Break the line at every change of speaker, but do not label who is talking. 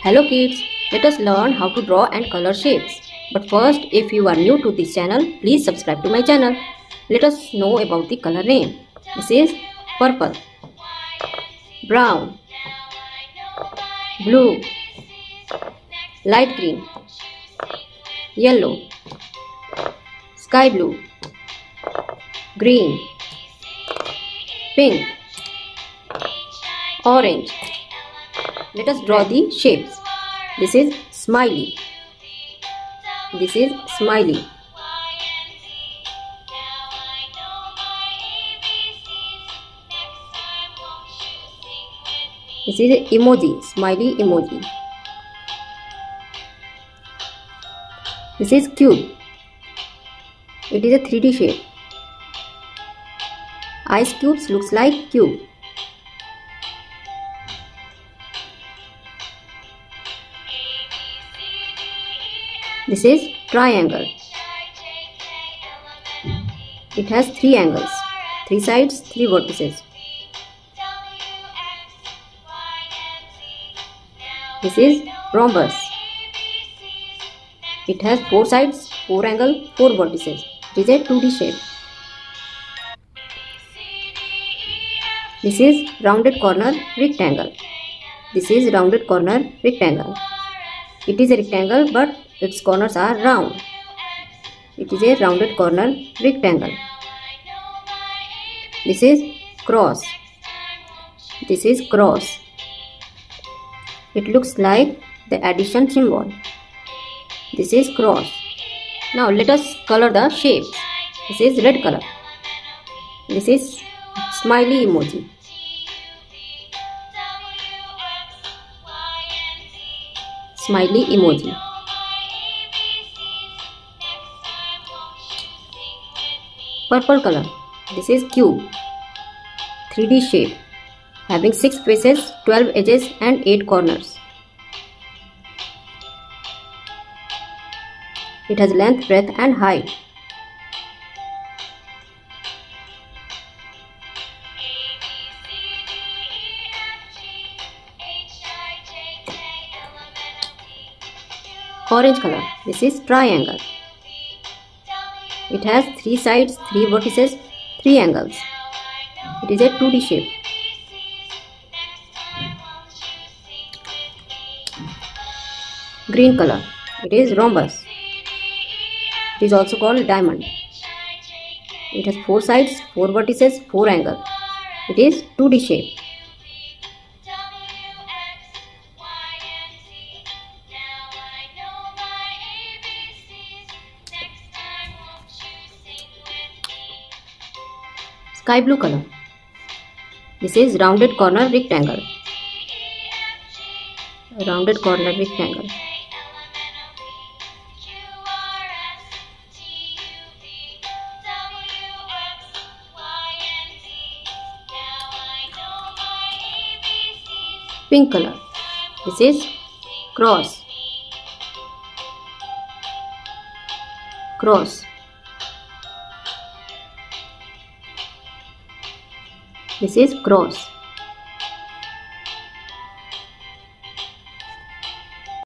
Hello kids, let us learn how to draw and color shapes. But first, if you are new to this channel, please subscribe to my channel. Let us know about the color name. This is purple, brown, blue, light green, yellow, sky blue, green, pink, orange. Let us draw the shapes. This is smiley. This is smiley. This is emoji, smiley emoji. This is cube. It is a 3D shape. Ice cubes looks like cube. This is triangle. It has three angles, three sides, three vertices. This is rhombus. It has four sides, four angles, four vertices. It is a 2D shape. This is rounded corner rectangle. This is rounded corner rectangle. It is a rectangle but its corners are round. It is a rounded corner rectangle. This is cross. This is cross. It looks like the addition symbol. This is cross. Now let us color the shapes. This is red color. This is smiley emoji. Smiley emoji. Purple color. This is cube. 3D shape. Having 6 faces, 12 edges and 8 corners. It has length, breadth and height. Orange color. This is triangle. It has 3 sides, 3 vertices, 3 angles. It is a 2D shape. Green color. It is rhombus. It is also called diamond. It has 4 sides, 4 vertices, 4 angles. It is 2D shape. Sky blue color. This is rounded corner rectangle. Rounded corner rectangle. Pink color. This is cross. Cross. This is cross.